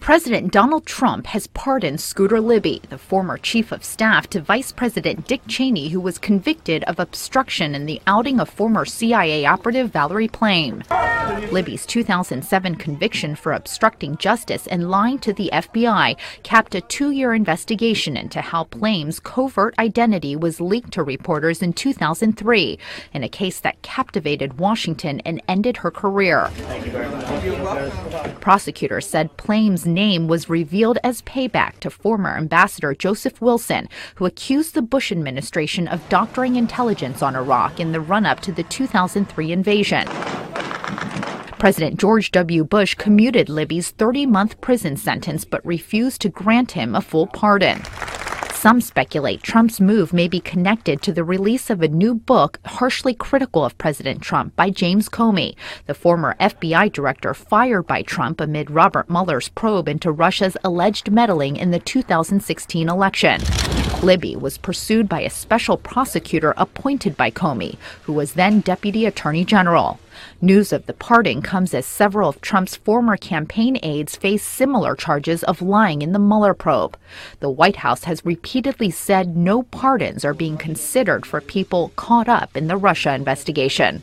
President Donald Trump has pardoned Scooter Libby, the former chief of staff to Vice President Dick Cheney, who was convicted of obstruction in the outing of former CIA operative Valerie Plame. Libby's 2007 conviction for obstructing justice and lying to the FBI capped a two year investigation into how Plame's covert identity was leaked to reporters in 2003 in a case that captivated Washington and ended her career. Prosecutors said Plame's name was revealed as payback to former Ambassador Joseph Wilson, who accused the Bush administration of doctoring intelligence on Iraq in the run up to the 2003 invasion. President George W. Bush commuted Libby's 30 month prison sentence but refused to grant him a full pardon. Some speculate Trump's move may be connected to the release of a new book harshly critical of President Trump by James Comey, the former FBI director fired by Trump amid Robert Mueller's probe into Russia's alleged meddling in the 2016 election. Libby was pursued by a special prosecutor appointed by Comey, who was then Deputy Attorney General. News of the pardon comes as several of Trump's former campaign aides face similar charges of lying in the Mueller probe. The White House has repeatedly said no pardons are being considered for people caught up in the Russia investigation.